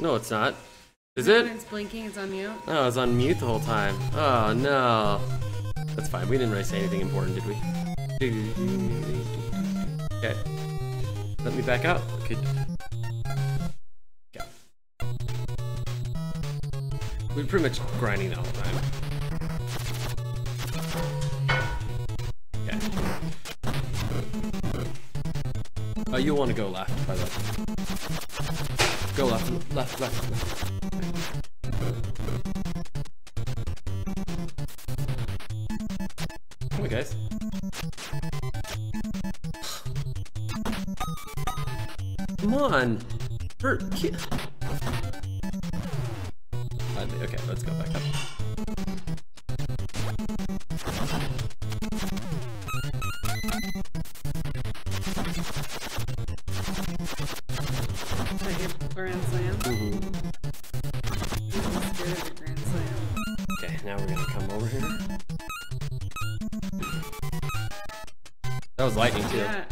No, it's not. Is it? it's blinking, it's on mute. Oh, I was on mute the whole time. Oh no. That's fine. We didn't really say anything important, did we? Okay. Let me back out. Okay. Yeah. We're pretty much grinding the whole time. Okay. Oh, you want to go left, by the way. Go left, left, left, left. Come on, guys. Come on. Hurt. Was lightning too. Yeah.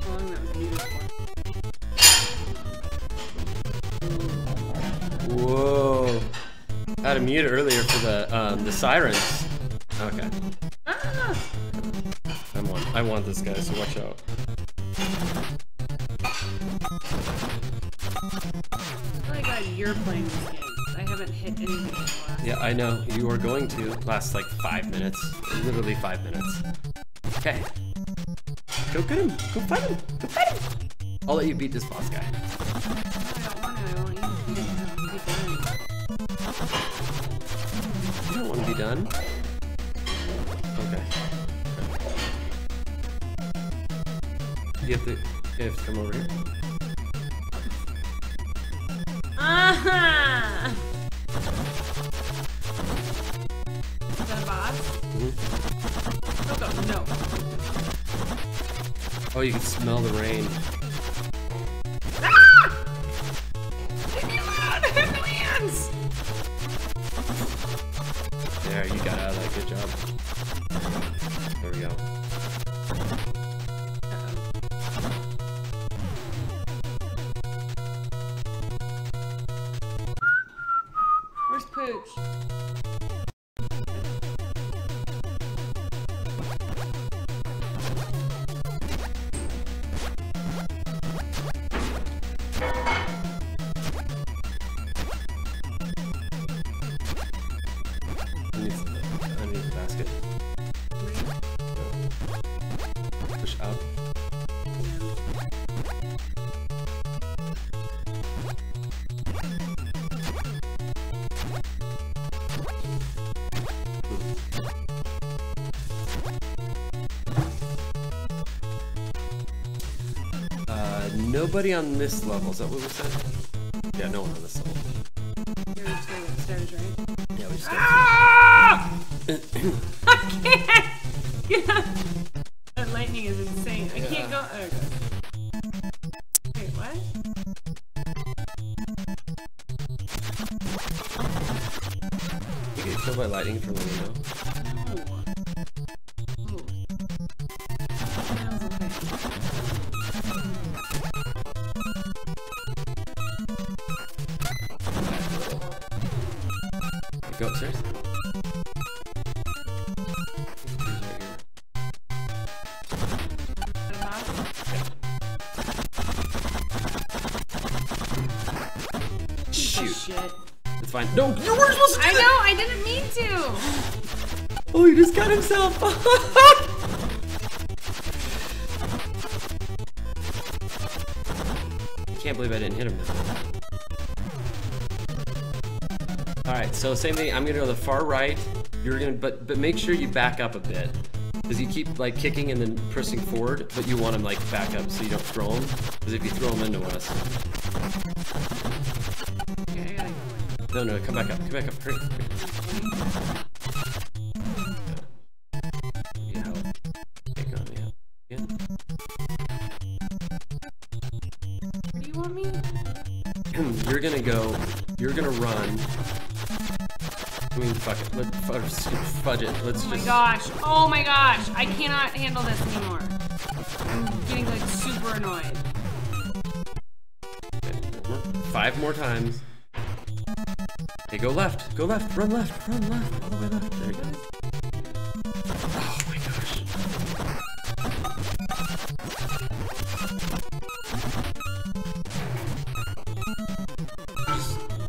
How long that was muted for? Whoa. I had a mute earlier for the um, the sirens. You're playing this game. I haven't hit anything. Yeah, I know. You are going to last like five minutes. Literally five minutes. Okay. Go get him. Go fight him. Go fight him. I'll let you beat this boss guy. I don't want to be done. Okay. You have to, you have to come over here. No. Oh, you can smell the rain. Ah! Leave me alone! I have no hands! There, you got out of that. Good job. Nobody on this level. Is that what we said? Yeah, no one on this level. You're just going upstairs, right? Yeah, we just Ah! I can't! Yeah. I can't believe I didn't hit him. All right, so same thing. I'm gonna go to the far right. You're gonna, but but make sure you back up a bit, because you keep like kicking and then pressing forward, but you want him like back up so you don't throw him. Because if you throw him into us, no, no, come back up, come back up, hurry. hurry. Fuck it. Let, fudge, it. Let's Oh my just. gosh. Oh my gosh. I cannot handle this anymore. I'm getting like super annoyed. Five more times. Okay, go left. Go left. Run left. Run left. All the way left. There you go. Oh my gosh.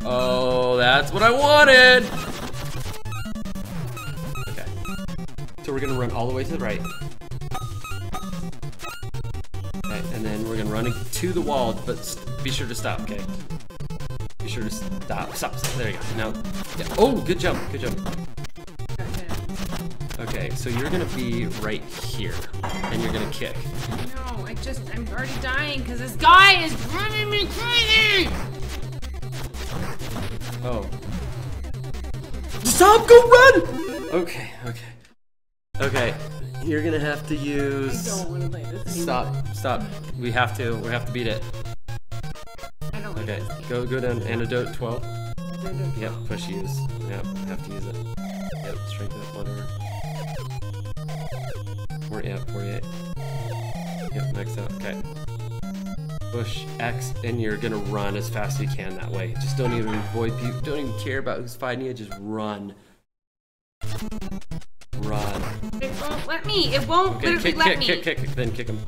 Oh, that's what I wanted. Run all the way to the right. Okay, and then we're gonna run to the wall, but be sure to stop, okay? Be sure to stop. Stop. stop. There you go. Now, yeah. Oh, good jump. Good jump. Okay. Okay, so you're gonna be right here, and you're gonna kick. No, I just, I'm already dying because this guy is driving me crazy! Oh. Stop! Go run! Okay. Okay. Okay. You're gonna have to use. don't want to play this. Stop. Stop. We have to. We have to beat it. I don't Okay. Go. Go down. Antidote 12. I don't- Yep, push use. Yep, have to use it. Yep, strength up, whatever. Four, yeah, 48. Yep, next up, okay. Push X, and you're gonna run as fast as you can that way. Just don't even avoid people, don't even care about who's fighting you, just. Run. Let me. It won't Okay, literally kick, let kick, me. kick, kick, kick, then kick him.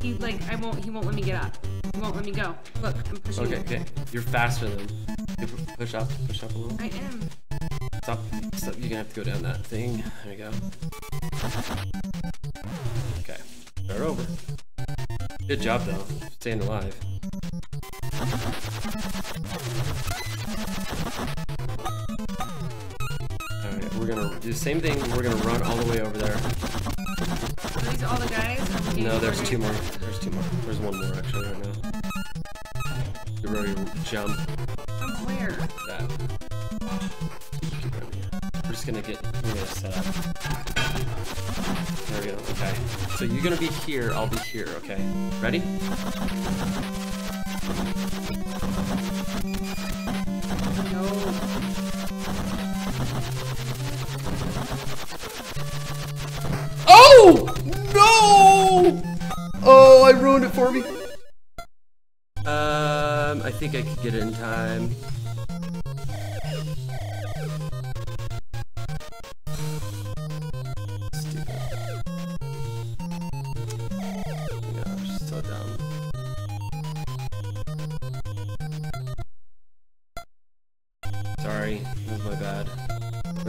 He like I won't. He won't let me get up. He won't let me go. Look, I'm pushing. Okay, you. okay. You're faster than. Push up, push up a little. I am. Stop. Stop. You're gonna have to go down that thing. There you go. Okay. Start over. Good job, though. Staying alive. Gonna do the same thing. We're gonna run all the way over there. Are these all the guys? No, there's two more. There's two more. There's one more, actually, right now. You're ready to jump. From where? that. We're just gonna get, we're gonna set up. There we go, okay. So you're gonna be here, I'll be here, okay? Ready?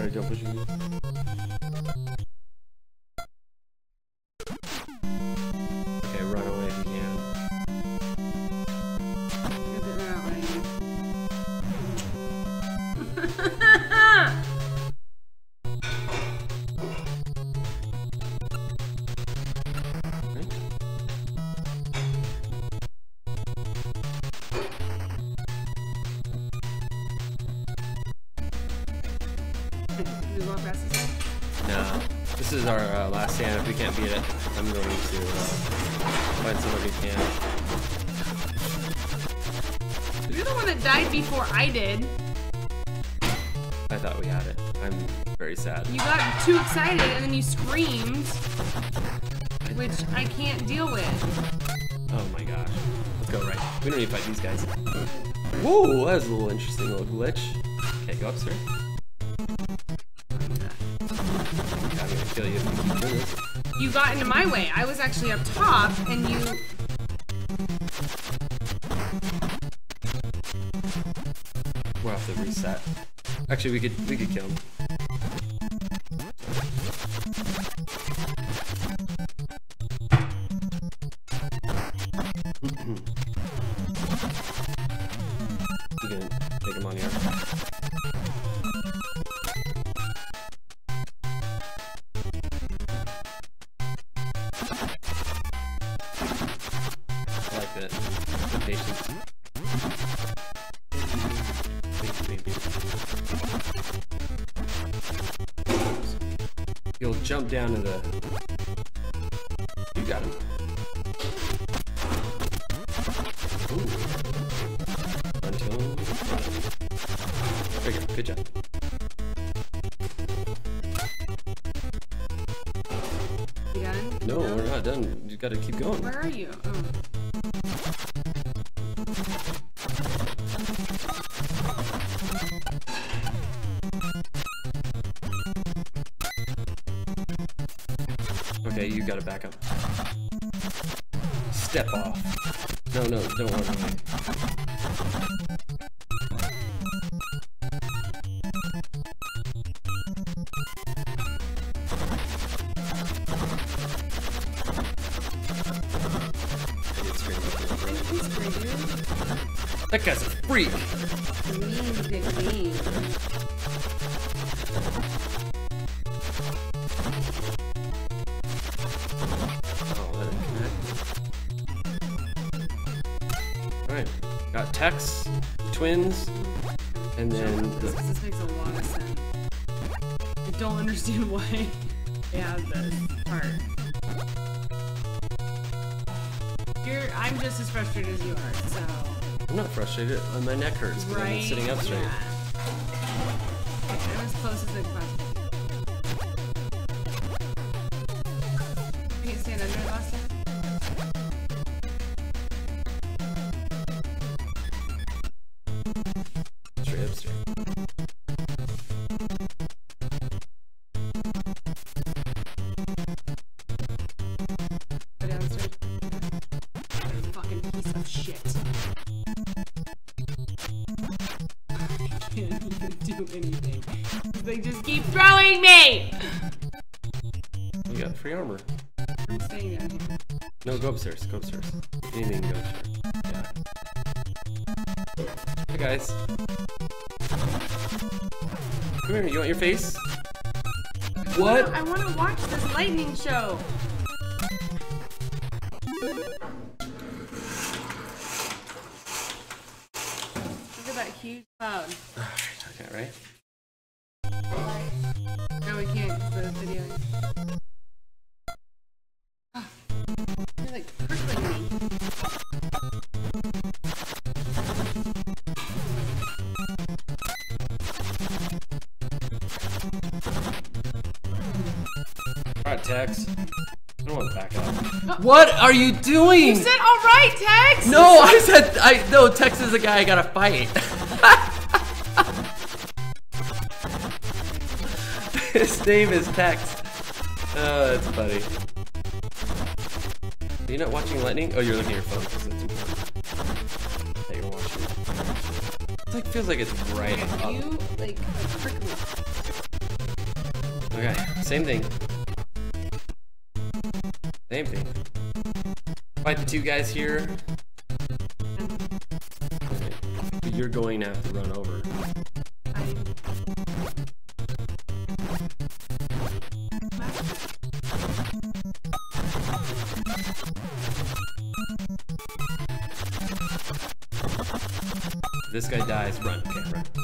Better jump pushing I did. I thought we had it. I'm very sad. You got too excited and then you screamed, which I can't deal with. Oh my gosh. Let's go right. We don't need to fight these guys. Whoa, that was a little interesting little glitch. Okay, go up, sir. I'm gonna kill you if you keep doing this. You got into my way. I was actually up top and you. Reset. Actually, we could we could kill him. Can take him on here. I like that. Patience. jump down in the... You got. Ooh. Until... Good job. Him? No, no, we're not done. You gotta keep going. Where are you? Oh. That guy's a freak. Mean big mean. Let it connect. Alright, got Tex, twins, and then This, the, this makes a lot of sense. I don't understand why they have this part. You're, I'm just as frustrated as you are, so. I'm not frustrated. My neck hurts because I'm Right? sitting up straight. Yeah. Go upstairs. Go upstairs. Anything, go upstairs. Yeah. Hey guys. Come here. You want your face? What? I want to watch this lightning show. Look at that huge cloud. Okay, right. No, we can't 'cause the video. Tex. I don't want to back up. What are you doing? You said all right, Tex. no, I said I no. Tex is the guy I gotta fight. His name is Tex. Uh, oh, that's funny. Are you not watching lightning? Oh, you're looking at your phone because it's important. That you're watching. It like feels like it's right Okay, up. you like prick. Okay, same thing. Same thing. Fight the two guys here. But you're going to have to run over. This guy dies, run. Okay, run.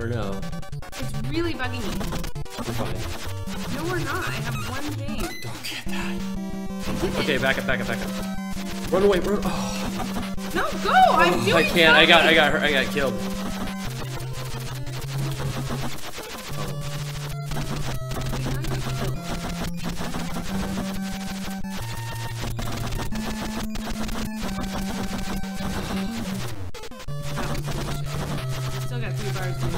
Don't know. It's really bugging me. We're fine. No, we're not. I have one thing. Don't get that. I did it. Okay, back up, back up, back up. Run away, run. Oh, No, go! I'm doing I oh, can't. I got, I got hurt. I got killed. Oh. Still got three bars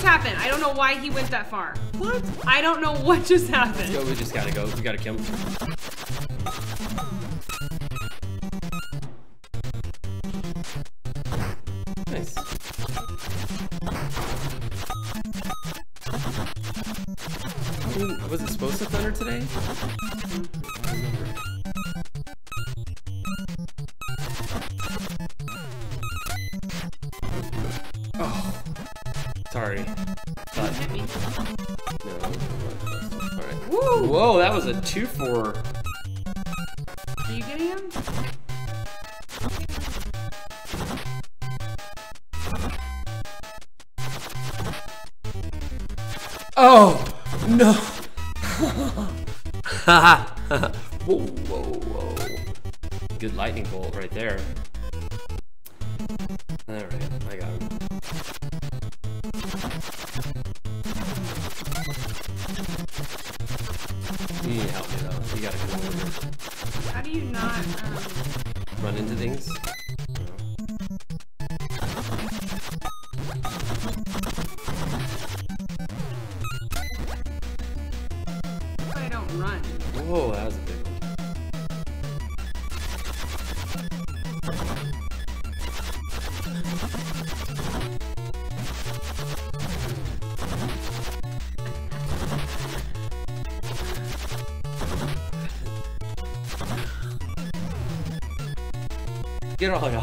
just happened. I don't know why he went that far. What? I don't know what just happened. Go, we just gotta go. We gotta kill him. Sorry. Thought- Hit me. no, Alright. Woo! Whoa, that was a 2 4. Are you getting him? Oh! No! whoa, whoa, whoa. Good lightning bolt right there. Whoa, that was a big. Get all your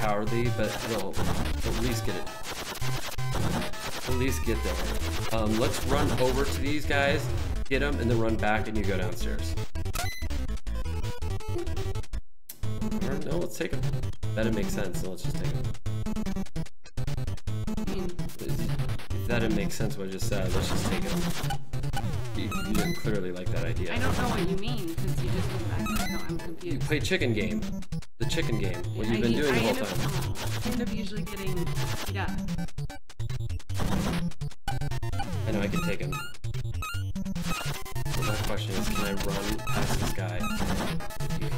Cowardly, but it'll at least get it. At least get there. Um, let's run over to these guys, get them, and then run back, and you go downstairs. Or no, let's take them. That'd make sense. So let's just take them. If that didn't make sense what I just said, let's just take them. You, you didn't clearly like that idea. I don't know what you mean because you just went back. No, I'm You confused. play chicken game. The chicken game. What you've I been need- doing I the whole time. I end up usually getting beat up. I know I can take him. So my question is, can I run past this guy? The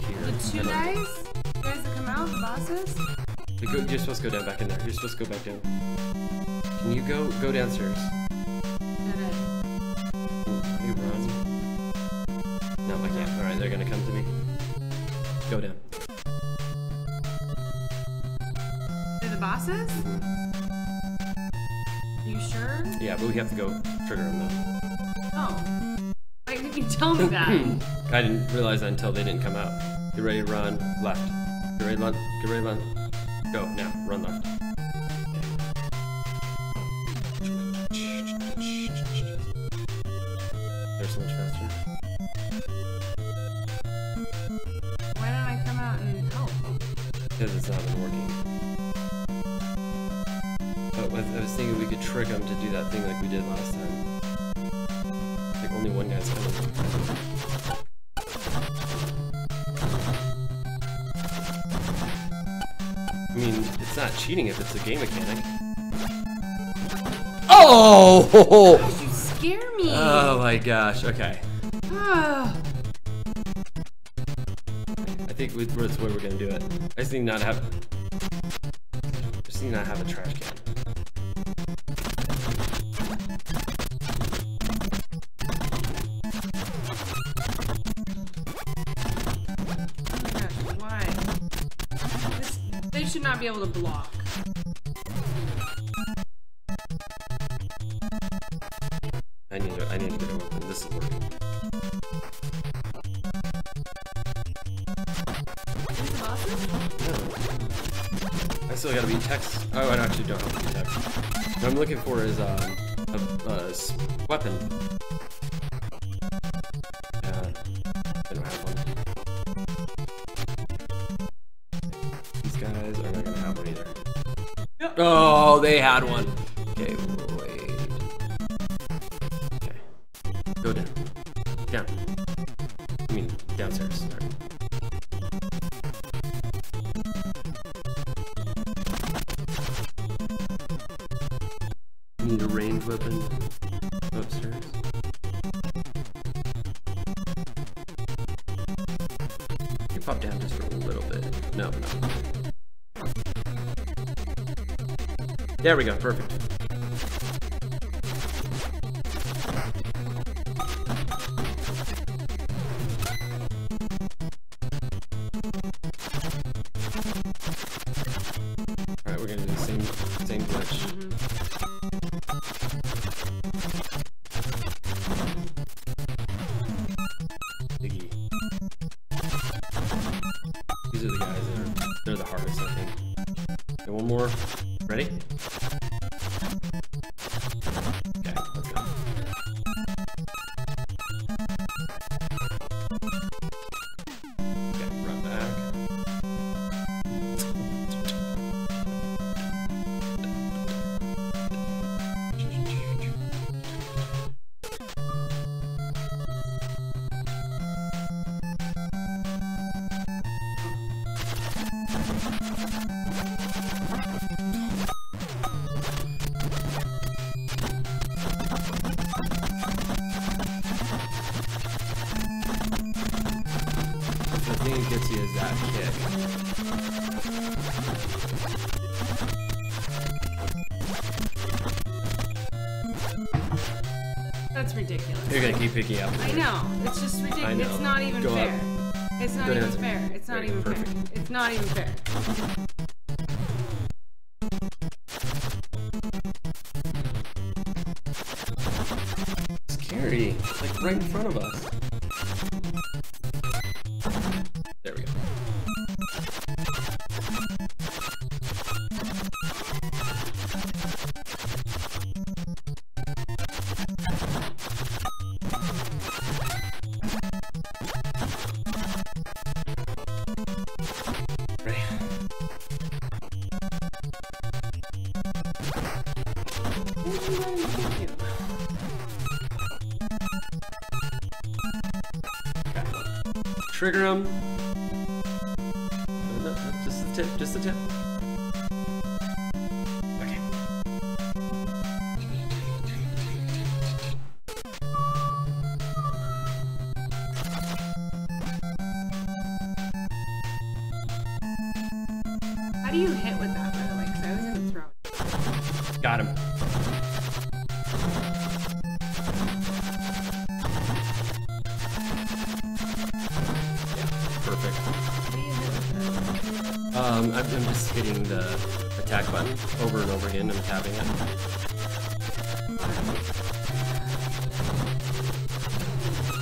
two guys, the guys that come out, the bosses. Go- You're supposed to go down back in there. You're supposed to go back down. Can you go go downstairs? Can you run? No, I can't. All right, they're gonna come to me. Go down. But we have to go trigger them though. Oh. Why didn't you tell me that? Hmm. I didn't realize that until they didn't come out. Get ready to run left. Get ready to run. Get ready to run. Go now. Run left. They're so much faster. Why don't I come out and help? Because it's not been working. But I I was thinking we could trick them to do that thing like we did last time. Like only one guy's coming. I mean, it's not cheating if it's a game mechanic. Oh! Gosh, you scare me. Oh my gosh. Okay. I think that's the way we're gonna do it. I just need not to have. Just need not have a trash can. should not be able to block. I need to, I need to get a weapon. This is working. No. I still gotta be Tex. Oh, I actually don't have to be Tex. What I'm looking for is um, a, a weapon. They had one. Okay, wait. Okay. Go down. Down. I mean, downstairs. Sorry. Need a ranged weapon upstairs. You pop down just a little bit. No, no. There we go, perfect. Picking up. I know. It's just ridiculous. It's not even Go up. fair. It's not even fair. It's not even fair. It's not even fair. Scary. It's like right in front of us. Do you hit with that, by the way? Because I was in the throw. Got him. Perfect. Um, I'm, I'm just hitting the attack button over and over again. I'm tapping it.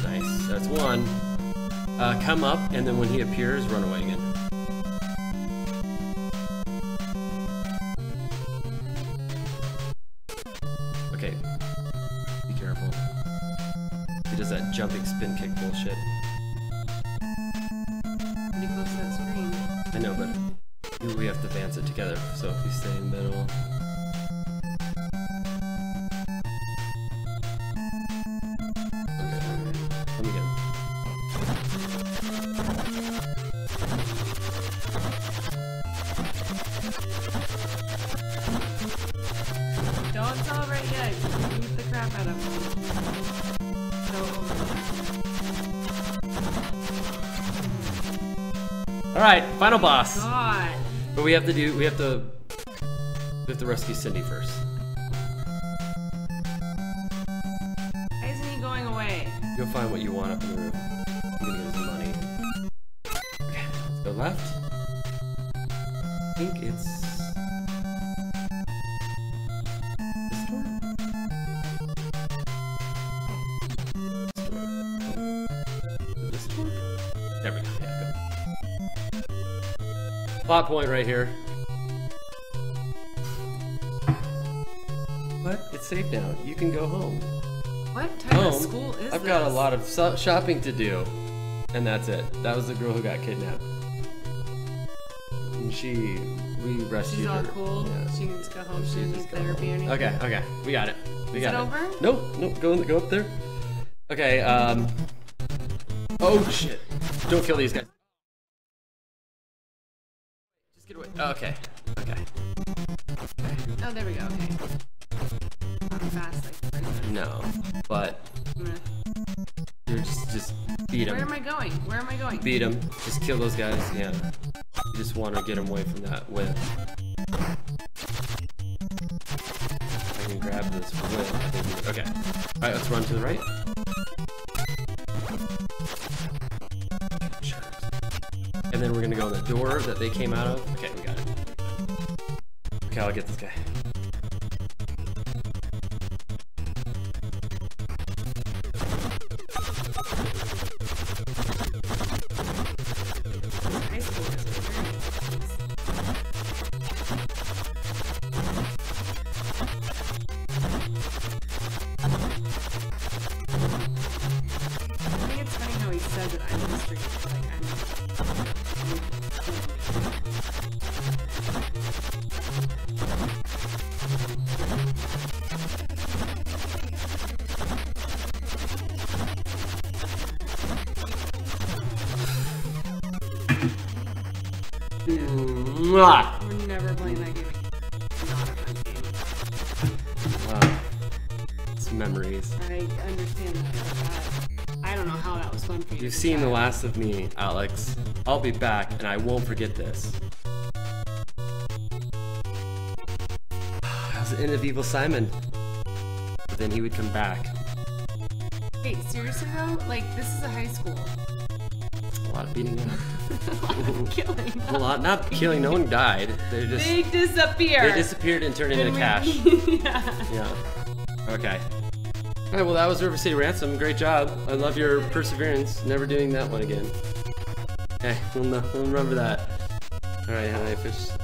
Nice. That's one. Uh, come up, and then when he appears, run away again. All right, final boss. God. But we have to do. We have to. We have to rescue Cindy first. Why isn't he going away? Go find what you want up in the roof. Plot point right here. What? It's safe now. You can go home. What type home, of school is I've this? got a lot of so shopping to do. And that's it. That was the girl who got kidnapped. And she... We rescued her. She's all her. cool. Yeah. She needs to go home. She, she needs therapy or anything. Okay, okay. We got it. We is got it. Is it. over? Nope, nope. Go, in the, go up there. Okay, um... Oh, shit. Don't kill these guys. Get. Okay. Okay. Oh, there we go. Okay. Not fast like. No, but gonna- you're just just beat Where am. I going? Where am I going? Beat them. Just kill those guys. Yeah. You just want to get them away from that whip. I can grab this whip. I think we- Okay. All right. Let's run to the right. And then we're gonna go in the door that they came out of. Okay, we got. Okay, I'll get this guy. Memories. I understand that. I don't know how that was fun for you. You've a seen the last of me, Alex. I'll be back, and I won't forget this. That was the end of Evil Simon. But then he would come back. Hey, seriously though, like this is a high school. A lot of beating up. Killing. A lot, not killing. No one died. They just They disappear. they disappeared and turned into we- cash. yeah. Yeah. Okay. All right. Well, that was River City Ransom. Great job. I love your perseverance. Never doing that one again. Okay. We'll, we'll remember that. All right, honey. Fish.